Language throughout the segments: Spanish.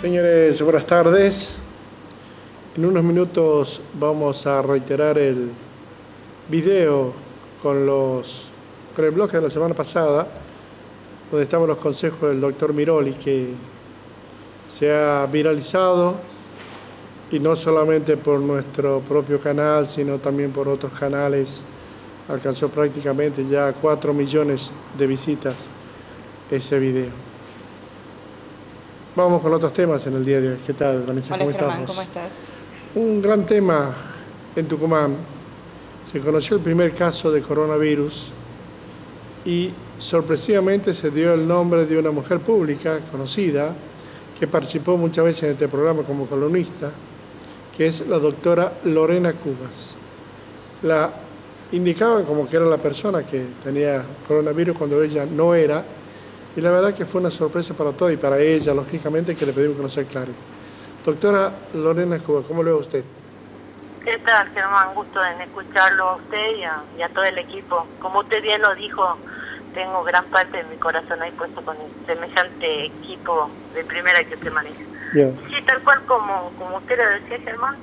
Señores, buenas tardes. En unos minutos vamos a reiterar el video con, los, con el de la semana pasada, donde estaban los consejos del doctor Miroli, que se ha viralizado y no solamente por nuestro propio canal, sino también por otros canales. Alcanzó prácticamente ya 4 millones de visitas ese video. Vamos con otros temas en el día de hoy. ¿Qué tal, Vanessa? Hola, Germán, ¿cómo estás? Un gran tema en Tucumán. Se conoció el primer caso de coronavirus y sorpresivamente se dio el nombre de una mujer pública conocida que participó muchas veces en este programa como columnista, que es la doctora Lorena Cubas. La indicaban como que era la persona que tenía coronavirus cuando ella no era, y la verdad que fue una sorpresa para todos y para ella, lógicamente, que le pedimos conocer claro. Doctora Lorena Cuba, ¿cómo lo ve usted? ¿Qué tal, Germán? Gusto en escucharlo a usted y a, todo el equipo. Como usted bien lo dijo, tengo gran parte de mi corazón ahí puesto con semejante equipo de primera que usted maneja. Sí, tal cual como, como usted lo decía, Germán,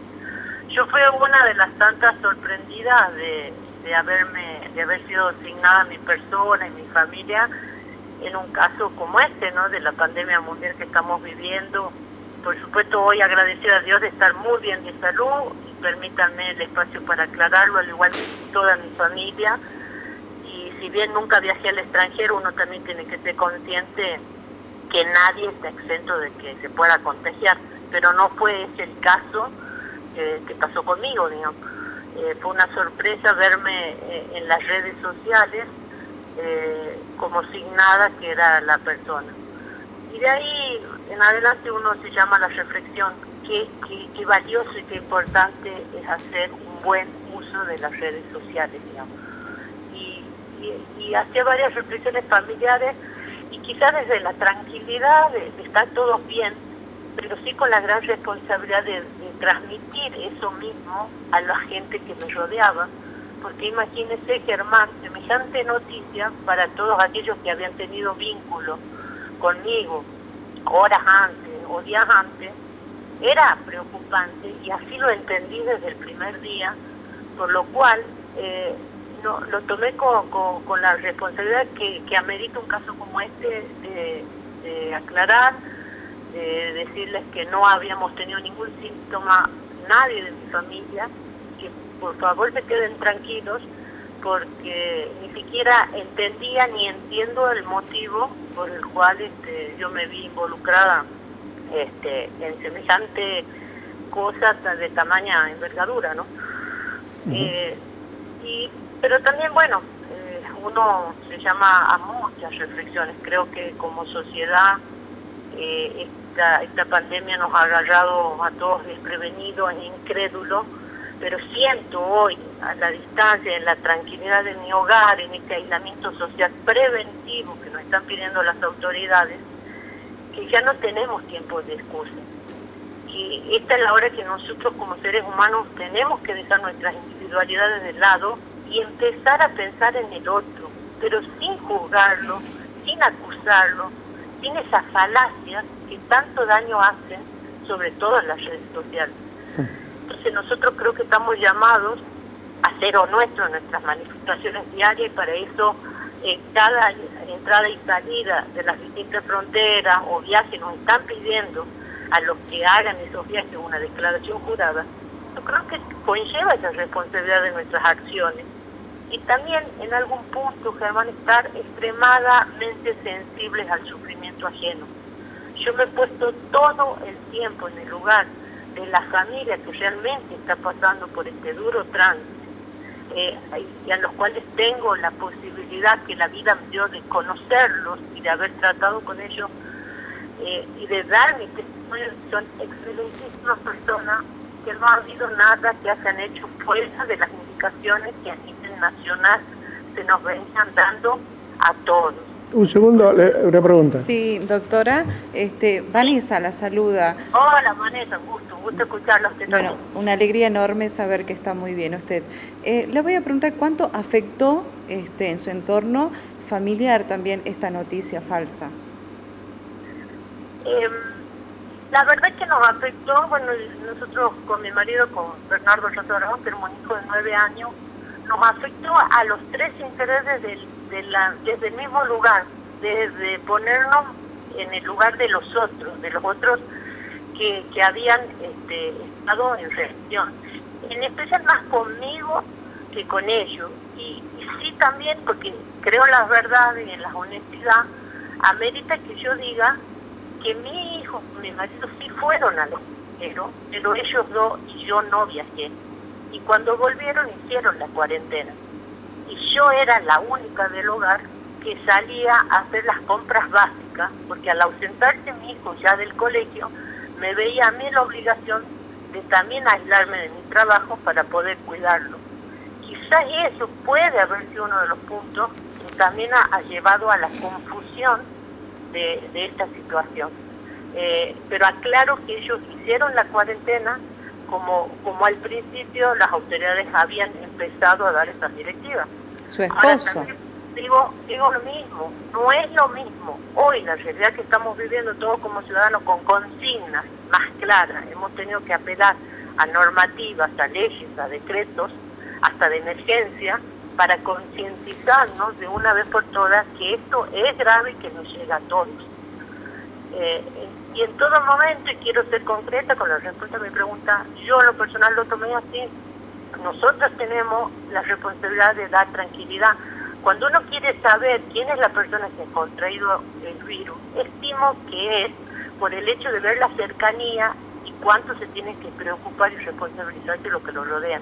yo fui una de las tantas sorprendidas de, de haberme de haber sido asignada mi persona y mi familia en un caso como este, ¿no? De la pandemia mundial que estamos viviendo. Por supuesto, hoy agradecer a Dios de estar muy bien de salud y permítanme el espacio para aclararlo, al igual que toda mi familia. Y si bien nunca viajé al extranjero, uno también tiene que ser consciente que nadie está exento de que se pueda contagiar, pero no fue ese el caso eh, que pasó conmigo, digamos. Eh, fue una sorpresa verme eh, en las redes sociales eh, como signada que era la persona. Y de ahí en adelante uno se llama la reflexión, qué, qué, valioso y qué importante es hacer un buen uso de las redes sociales, digamos. Y, y, hacía varias reflexiones familiares y quizás desde la tranquilidad de, estar todos bien, pero sí con la gran responsabilidad de, de transmitir eso mismo a la gente que me rodeaba porque imagínese Germán, semejante noticia para todos aquellos que habían tenido vínculo conmigo horas antes o días antes, era preocupante y así lo entendí desde el primer día, por lo cual eh, lo tomé con, con, la responsabilidad que, que, amerita un caso como este de aclarar, de decirles que no habíamos tenido ningún síntoma, nadie de mi familia, por favor se queden tranquilos porque ni siquiera entendía ni entiendo el motivo por el cual este, yo me vi involucrada este, en semejante cosa de tamaña envergadura, ¿no? Eh, y, pero también, bueno, eh, uno se llama a muchas reflexiones. Creo que como sociedad eh, esta, esta pandemia nos ha agarrado a todos desprevenidos e incrédulos pero siento hoy, a la distancia, en la tranquilidad de mi hogar, en este aislamiento social preventivo que nos están pidiendo las autoridades, que ya no tenemos tiempo de excusa. Y esta es la hora que nosotros como seres humanos tenemos que dejar nuestras individualidades de lado y empezar a pensar en el otro, pero sin juzgarlo, sin acusarlo, sin esas falacias que tanto daño hacen, sobre todo en las redes sociales. Entonces nosotros creo que estamos llamados a hacer o nuestro nuestras manifestaciones diarias y para eso en cada entrada y salida de las distintas fronteras o viajes nos están pidiendo a los que hagan esos viajes una declaración jurada. Yo creo que conlleva esa responsabilidad de nuestras acciones y también en algún punto, Germán, estar extremadamente sensibles al sufrimiento ajeno. Yo me he puesto todo el tiempo en el lugar de la familia que realmente está pasando por este duro tránsito eh, y a los cuales tengo la posibilidad que la vida me dio de conocerlos y de haber tratado con ellos eh, y de dar mi testimonio, son excelentísimas personas que no ha habido nada que hayan hecho fuera de las indicaciones que a nivel nacional se nos venían dando a todos. Un segundo, una pregunta. Sí, doctora, este, Vanessa la saluda. Hola Vanessa, gusto, gusto escucharla. bueno, una alegría enorme saber que está muy bien usted. Eh, le voy a preguntar cuánto afectó este, en su entorno familiar también esta noticia falsa. Em, La verdad es que nos afectó, bueno, nosotros con mi marido, con Bernardo Rato tenemos un hijo de nueve años, nos afectó a los tres intereses del, de la, desde el mismo lugar, desde ponernos en el lugar de los otros, de los otros que, que habían este, estado en reacción. En especial más conmigo que con ellos. Y, sí también, porque creo en la verdad y en la honestidad, amerita que yo diga que mi hijo, mi marido sí fueron al extranjero, pero ellos dos y yo no viajé. Y cuando volvieron hicieron la cuarentena. Y yo era la única del hogar que salía a hacer las compras básicas, porque al ausentarse mi hijo ya del colegio, me veía a mí la obligación de también aislarme de mi trabajo para poder cuidarlo. Quizás eso puede haber sido uno de los puntos que también ha, llevado a la confusión de, esta situación. Eh, pero aclaro que ellos hicieron la cuarentena como, como al principio las autoridades habían empezado a dar estas directivas. Su esposo. digo, digo lo mismo, no es lo mismo. Hoy la realidad que estamos viviendo todos como ciudadanos con consignas más claras, hemos tenido que apelar a normativas, a leyes, a decretos, hasta de emergencia, para concientizarnos de una vez por todas que esto es grave y que nos llega a todos. Eh, y en todo momento, y quiero ser concreta con la respuesta a mi pregunta, yo lo personal lo tomé así. Nosotros tenemos la responsabilidad de dar tranquilidad. Cuando uno quiere saber quién es la persona que ha contraído el virus, estimo que es por el hecho de ver la cercanía y cuánto se tiene que preocupar y responsabilizar de lo que lo rodean.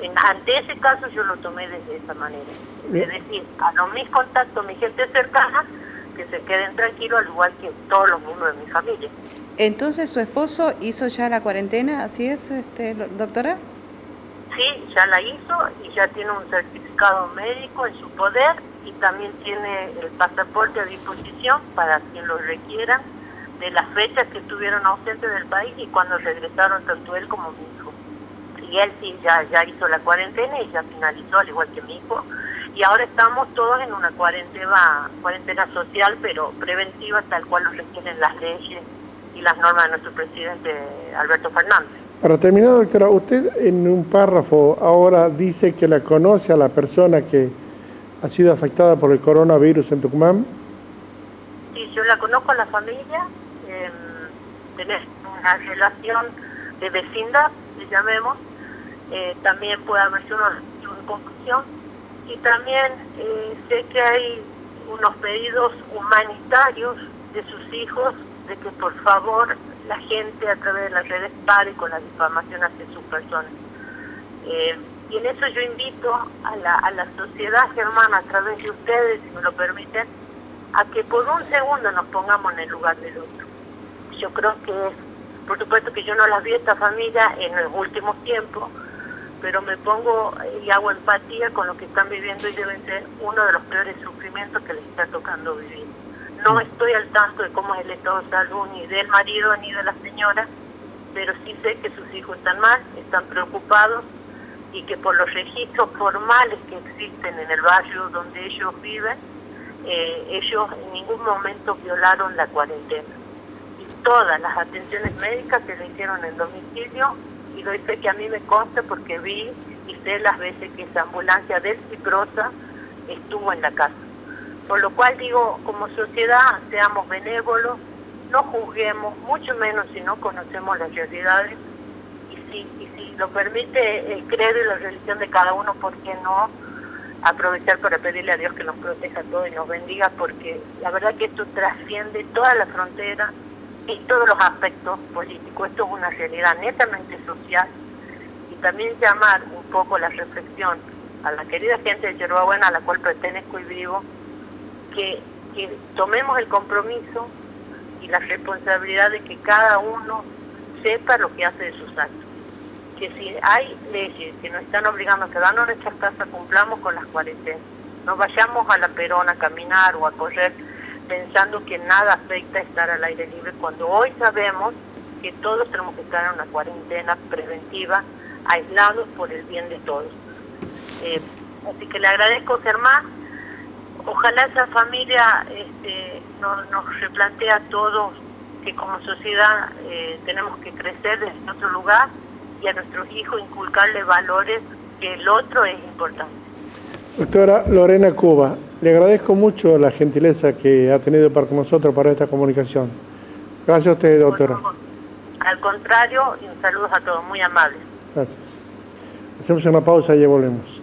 En, ante ese caso yo lo tomé desde esa manera. Es decir, a los mis contactos, mi gente cercana, que se queden tranquilos, al igual que todos los miembros de mi familia. Entonces, ¿su esposo hizo ya la cuarentena? ¿Así es, este, doctora? Sí, ya la hizo y ya tiene un certificado médico en su poder y también tiene el pasaporte a disposición para quien lo requiera de las fechas que estuvieron ausentes del país y cuando regresaron tanto él como mi hijo. Y él sí ya, ya hizo la cuarentena y ya finalizó, al igual que mi hijo y ahora estamos todos en una cuarentena, cuarentena social, pero preventiva, tal cual nos requieren las leyes y las normas de nuestro presidente Alberto Fernández. Para terminar, doctora, usted en un párrafo ahora dice que la conoce a la persona que ha sido afectada por el coronavirus en Tucumán. Sí, yo la conozco a la familia, eh, tenés una relación de vecindad, le llamemos, eh, también puede haber sido una confusión y también eh, sé que hay unos pedidos humanitarios de sus hijos de que por favor la gente a través de las redes pare con la difamación hacia sus personas. Eh, y en eso yo invito a la, a la sociedad germana a través de ustedes, si me lo permiten, a que por un segundo nos pongamos en el lugar del otro. Yo creo que por supuesto que yo no las vi esta familia en los últimos tiempos, pero me pongo y hago empatía con lo que están viviendo y deben ser uno de los peores sufrimientos que les está tocando vivir. No mm. estoy al tanto de cómo es el estado de salud ni del marido ni de la señora, pero sí sé que sus hijos están mal, están preocupados y que por los registros formales que existen en el barrio donde ellos viven, eh, ellos en ningún momento violaron la cuarentena. Y todas las atenciones médicas se le hicieron en domicilio y doy fe que a mí me consta porque vi y sé las veces que esa ambulancia del Ciprosa estuvo en la casa. Por lo cual digo, como sociedad, seamos benévolos, no juzguemos, mucho menos si no conocemos las realidades, y si, y si lo permite el credo y la religión de cada uno, ¿por qué no aprovechar para pedirle a Dios que nos proteja a todos y nos bendiga? Porque la verdad que esto trasciende toda la frontera, y todos los aspectos políticos. Esto es una realidad netamente social y también llamar un poco la reflexión a la querida gente de Yerbabuena a la cual pertenezco y vivo, que, que tomemos el compromiso y la responsabilidad de que cada uno sepa lo que hace de sus actos. Que si hay leyes que nos están obligando a quedarnos en nuestras casas, cumplamos con las cuarentenas. No vayamos a la perona a caminar o a correr pensando que nada afecta estar al aire libre, cuando hoy sabemos que todos tenemos que estar en una cuarentena preventiva, aislados por el bien de todos. Eh, así que le agradezco, Germán. Ojalá esa familia este, nos, nos replantea a todos que como sociedad eh, tenemos que crecer desde otro lugar y a nuestros hijos inculcarle valores que el otro es importante. Doctora Lorena Cuba, le agradezco mucho la gentileza que ha tenido para con nosotros para esta comunicación. Gracias a usted, doctora. Al contrario, y un saludo a todos, muy amables. Gracias. Hacemos una pausa y ya volvemos.